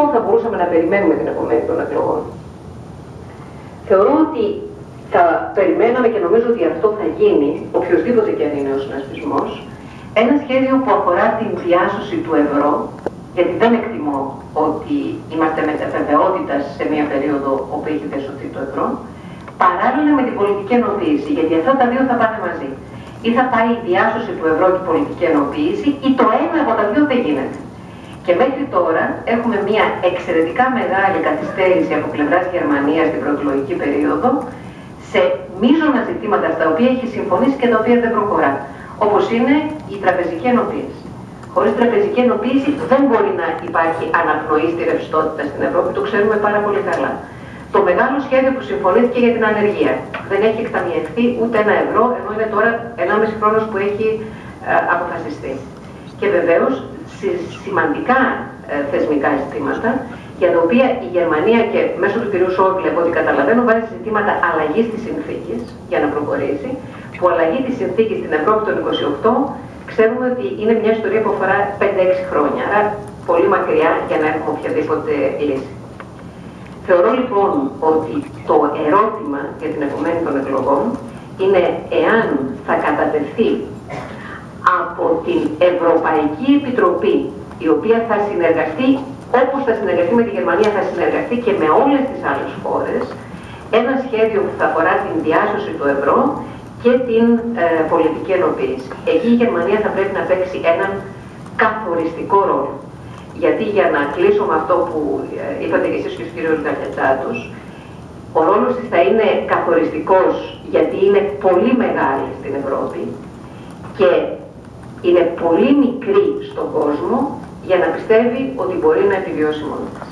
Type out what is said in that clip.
λοιπόν θα μπορούσαμε να περιμένουμε την επομένη των εκλογών. Θεωρώ ότι θα περιμέναμε και νομίζω ότι αυτό θα γίνει, οποιοδήποτε και αν είναι ο συνασπισμός, ένα σχέδιο που αφορά την διάσωση του ευρώ, γιατί δεν εκτιμώ ότι είμαστε με βεβαιότητα σε μια περίοδο όπου έχει διασωθεί το ευρώ, παράλληλα με την πολιτική ενοποίηση, γιατί αυτά τα δύο θα πάνε μαζί. Ή θα πάει η διάσωση του ευρώ και η πολιτική ενοποίηση, ή το ένα από τα δύο δεν γίνεται. Και μέχρι τώρα έχουμε μια εξαιρετικά μεγάλη καθυστέρηση από πλευράς Γερμανίας στην προεκλογική περίοδο σε μείζωνα ζητήματα στα οποία έχει συμφωνήσει και τα οποία δεν προχωρά. Όπως είναι η τραπεζική ενοποίηση. Χωρίς τραπεζική ενοποίηση δεν μπορεί να υπάρχει αναπνοή στη ρευστότητα στην Ευρώπη, το ξέρουμε πάρα πολύ καλά. Το μεγάλο σχέδιο που συμφωνήθηκε για την ανεργία δεν έχει εκταμιευθεί ούτε ένα ευρώ, ενώ είναι τώρα 1,5 χρόνος που έχει ε, αποφασιστεί. Και βεβαίως σημαντικά ε, θεσμικά ζητήματα για τα οποία η Γερμανία και μέσω του κ. Σόβλε, από ό,τι καταλαβαίνω, βάζει ζητήματα αλλαγής της συνθήκης για να προχωρήσει, που αλλαγή της συνθήκης στην Ευρώπη των 28 ξέρουμε ότι είναι μια ιστορία που αφορά 5-6 χρόνια, άρα πολύ μακριά για να έχουμε οποιαδήποτε λύση. Θεωρώ λοιπόν ότι το ερώτημα για την επομένη των εκλογών είναι εάν θα κατατεθεί από την Ευρωπαϊκή Επιτροπή η οποία θα συνεργαστεί όπως θα συνεργαστεί με τη Γερμανία θα συνεργαστεί και με όλες τις άλλες χώρες ένα σχέδιο που θα αφορά την διάσωση του ευρώ και την ε, πολιτική ενοποίηση. Εκεί η Γερμανία θα πρέπει να παίξει έναν καθοριστικό ρόλο. Γιατί για να κλείσω με αυτό που ε, είπατε και εσείς και ο κύριος Γκαλιατσάτος, ο ρόλος της θα είναι καθοριστικός γιατί είναι πολύ μεγάλη στην Ευρώπη και είναι πολύ μικρή στον κόσμο για να πιστεύει ότι μπορεί να επιβιώσει μόνο της.